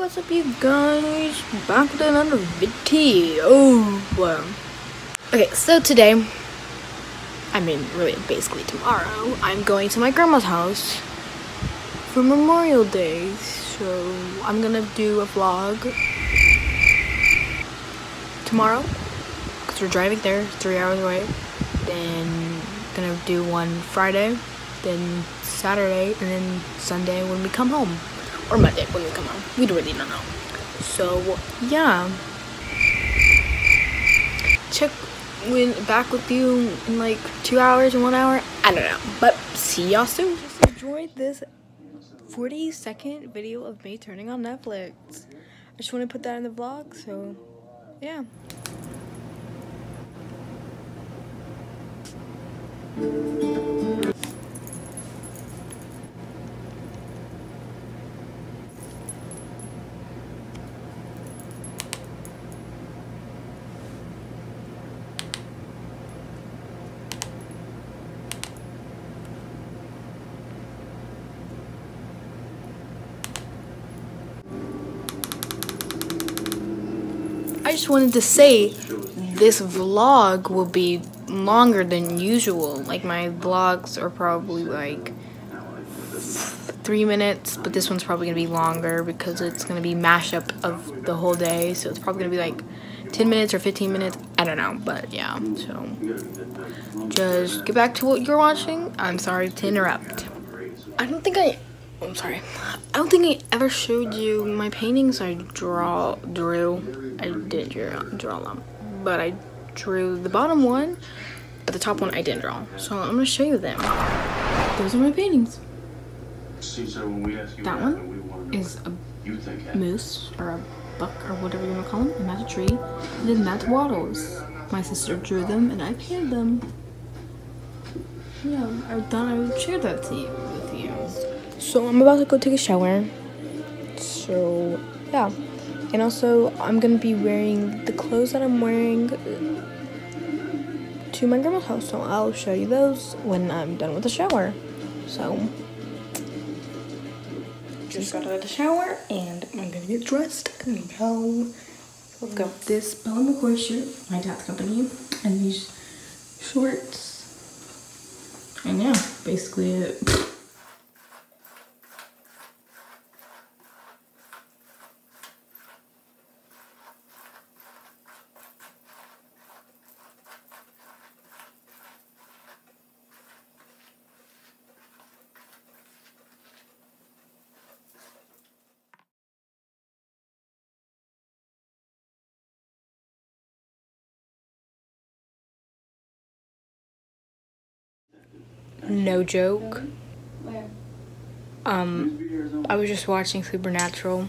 what's up you guys? Back with another video. Oh, wow. Okay, so today, I mean, really, basically tomorrow, I'm going to my grandma's house for Memorial Day. So, I'm gonna do a vlog tomorrow, because we're driving there, three hours away. Then, gonna do one Friday, then Saturday, and then Sunday when we come home or Monday when we come home. We really don't know. So yeah, check when back with you in like two hours or one hour. I don't know, but see y'all soon. Just enjoyed this 40 second video of me turning on Netflix. I just want to put that in the vlog. So yeah. I just wanted to say this vlog will be longer than usual. Like my vlogs are probably like three minutes, but this one's probably gonna be longer because it's gonna be mashup of the whole day. So it's probably gonna be like 10 minutes or 15 minutes. I don't know, but yeah. So just get back to what you're watching. I'm sorry to interrupt. I don't think I I'm sorry. I don't think I ever showed you my paintings I draw drew. I did draw, draw them. But I drew the bottom one, but the top one I didn't draw. So I'm gonna show you them. Those are my paintings. That one is a moose or a buck or whatever you wanna call them, and that's a tree. And then that's waddles. My sister drew them and I painted them. Yeah, I thought I would share that to you with you. So I'm about to go take a shower. So yeah. And also I'm gonna be wearing the clothes that I'm wearing to my grandma's house. So I'll show you those when I'm done with the shower. So just got out of the shower and I'm gonna get dressed and go. Let's go. This Bella McCoy shirt, my dad's company, and these shorts. And yeah, basically it. No joke. Um, I was just watching Supernatural.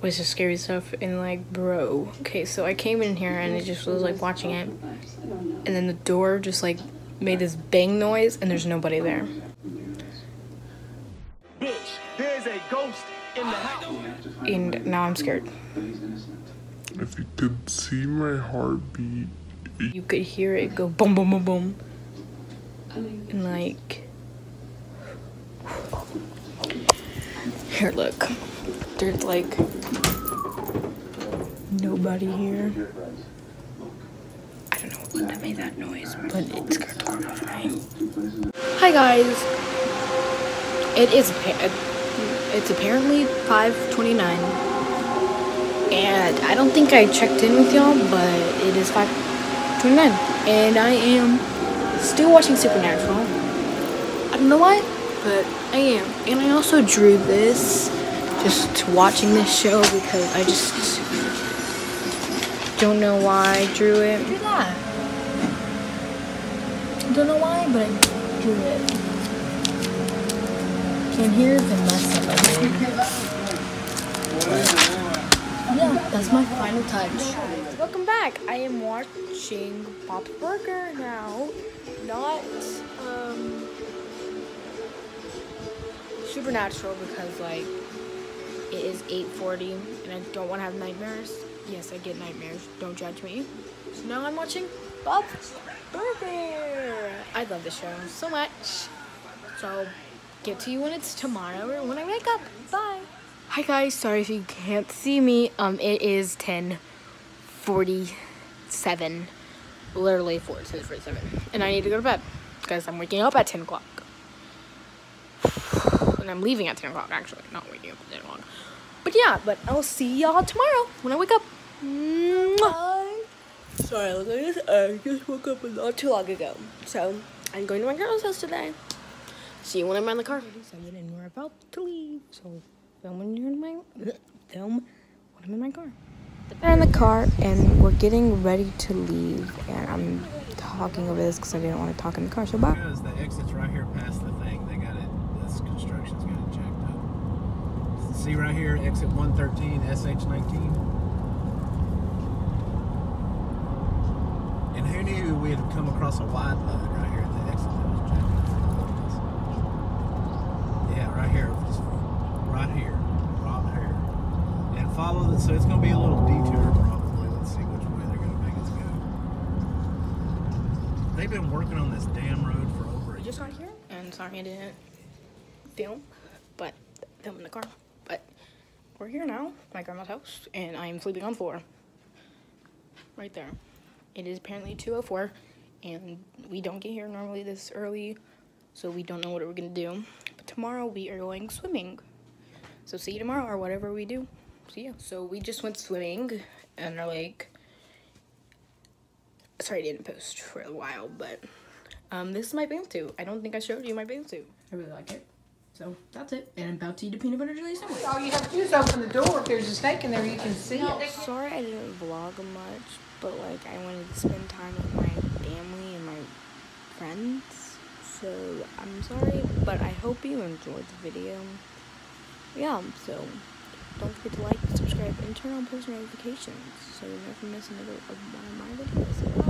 Was the scary stuff and like, bro. Okay, so I came in here and it just was like watching it, and then the door just like made this bang noise and there's nobody there. Bitch, there's a ghost in the house. And now I'm scared. If you could see my heartbeat, You could hear it go boom, boom, boom, boom, and like. Here, look. There's like nobody here. I don't know what made that noise, but it scared the of me. Hi guys. It is. It's apparently 5:29, and I don't think I checked in with y'all, but it is 5:29, and I am still watching Supernatural. I don't know why, but I am. And I also drew this just watching this show because I just don't know why I drew it. Look that. I don't know why, but I drew it. And here's the mess up I made. Yeah, that's my final touch. Welcome back. I am watching Bob's Burger now, not um Supernatural because like it is 8:40 and I don't want to have nightmares. Yes, I get nightmares. Don't judge me. So now I'm watching Bob's Burger. I love the show so much. So get to you when it's tomorrow or when I wake up. Bye. Hi guys, sorry if you can't see me. Um, it is 10:47, literally 4:47, and I need to go to bed because I'm waking up at 10 o'clock, and I'm leaving at 10 o'clock. Actually, not waking up at 10 o'clock. But yeah, but I'll see y'all tomorrow when I wake up. Mwah. Sorry, look at this. I just woke up not too long ago, so I'm going to my girl's house today. See you when I'm in the car. Seven and we're about to leave. So film when you're in my film when I'm in my car. We're in the car and we're getting ready to leave. And I'm talking over this because I didn't want to talk in the car. So bye. The exit's right here past the thing. They got it. This construction's got it jacked up. See right here, exit 113, SH19. And who knew we had come across a wide load right here at the exit that was jacked up? Yeah, right here. Just right here. Right here. And follow the, so it's going to be a little detour probably. Let's see which way they're going to make us go. They've been working on this damn road for over a We just got here and sorry I didn't film, but film in the car. But we're here now, my grandma's house, and I'm sleeping on the floor. Right there. It is apparently 2.04, and we don't get here normally this early, so we don't know what we're gonna do. But tomorrow we are going swimming. So see you tomorrow or whatever we do. See ya. So we just went swimming and are like sorry I didn't post for a while, but um this is my bathing suit. I don't think I showed you my bathing suit. I really like it. So that's it. And I'm about to eat a peanut butter jelly sandwich. All you have to do is open the door. If there's a snake in there, you can see it. Sorry I didn't vlog much, but like I wanted to spend time with my family and my friends. So I'm sorry, but I hope you enjoyed the video. Yeah, so don't forget to like, subscribe, and turn on post notifications so you never miss another of one of my videos.